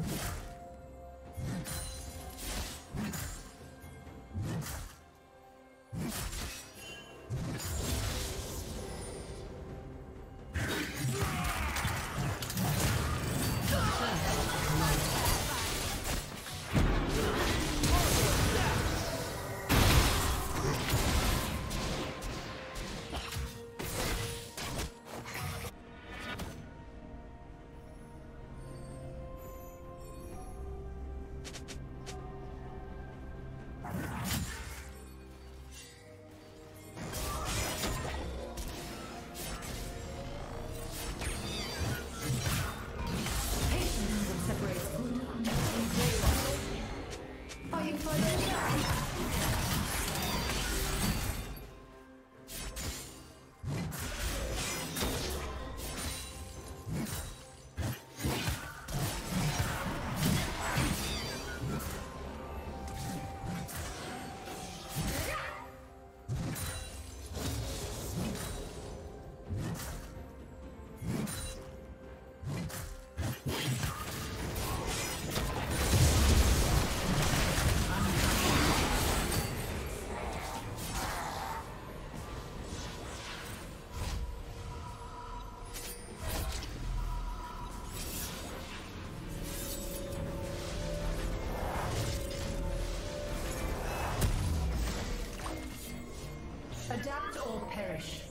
Or perish.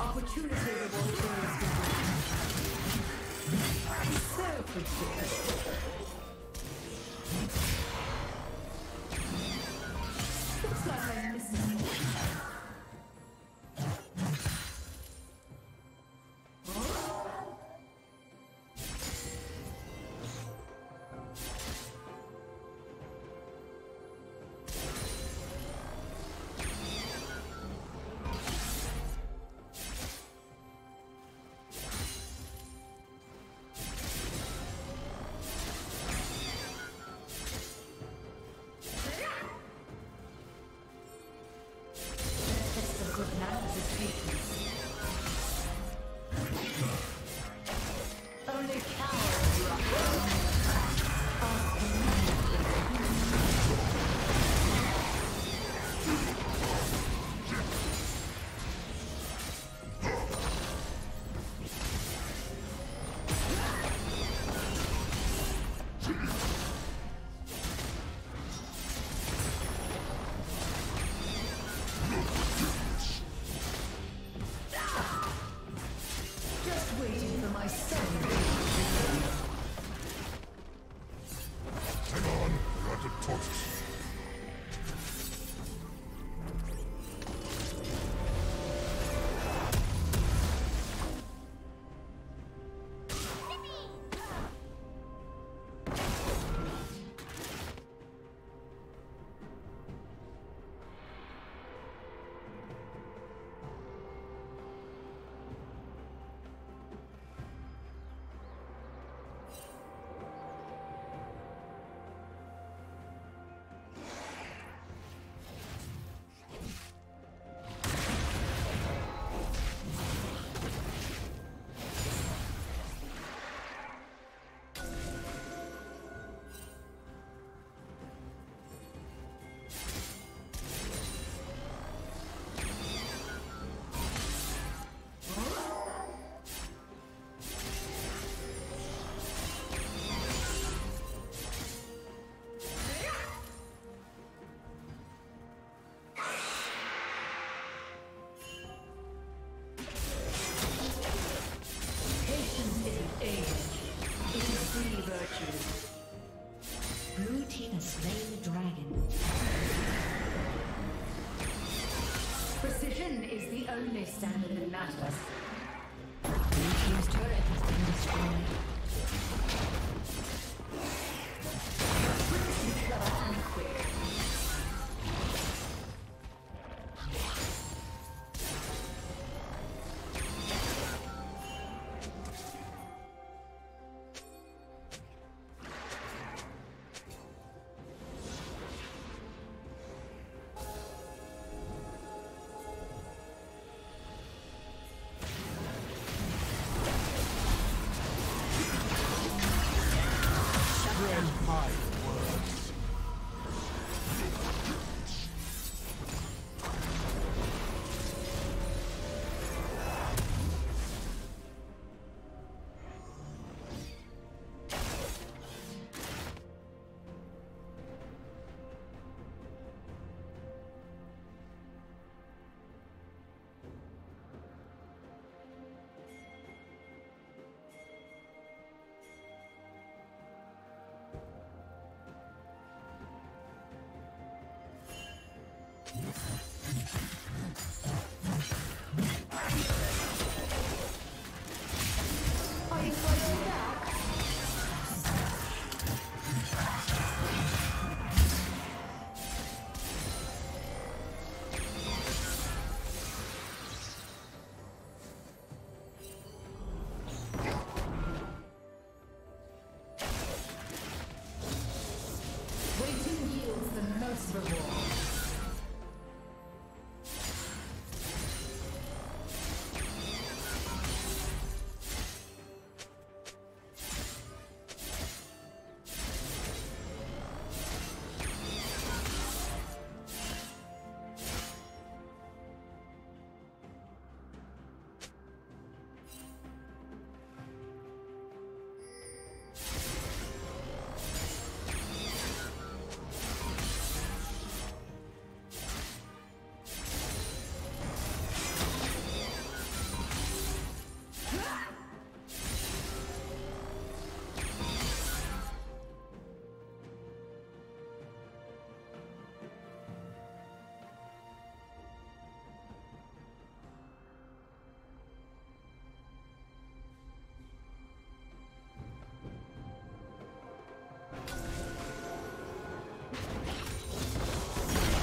Opportunity rewards So predictable.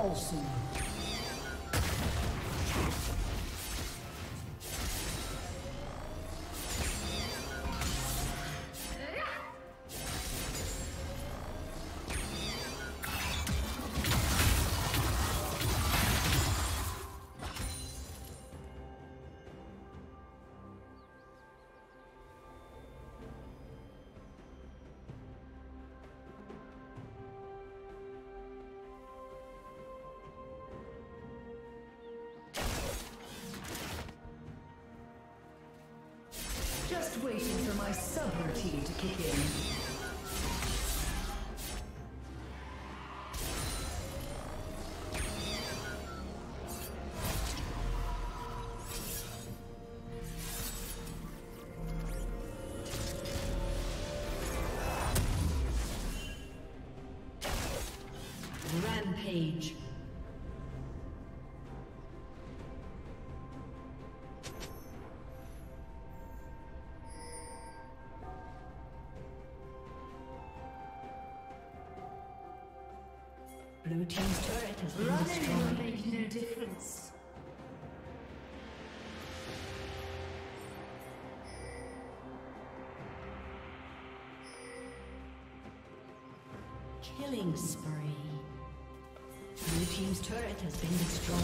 all season. a subroutine to kick in. Rampage. Blue Team's turret has been Running destroyed. will make no difference. Killing spree. Blue Team's turret has been destroyed.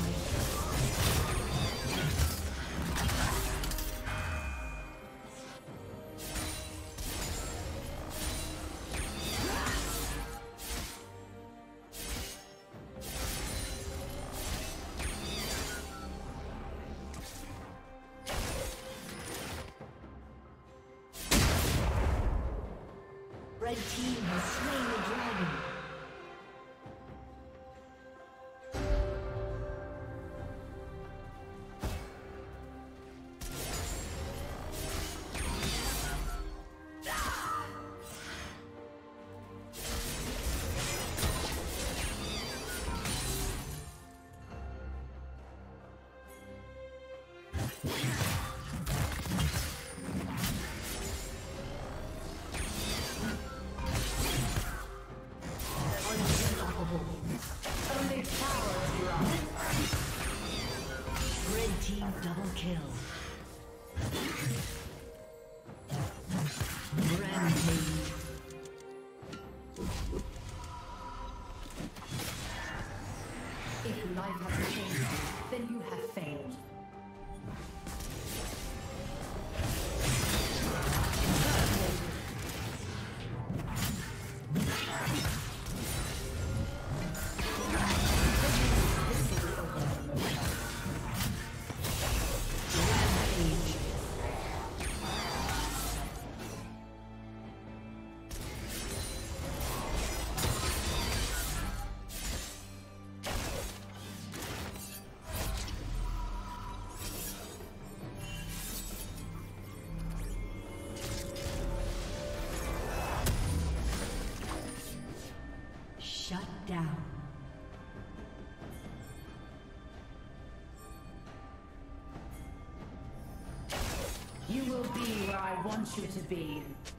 I want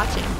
watching.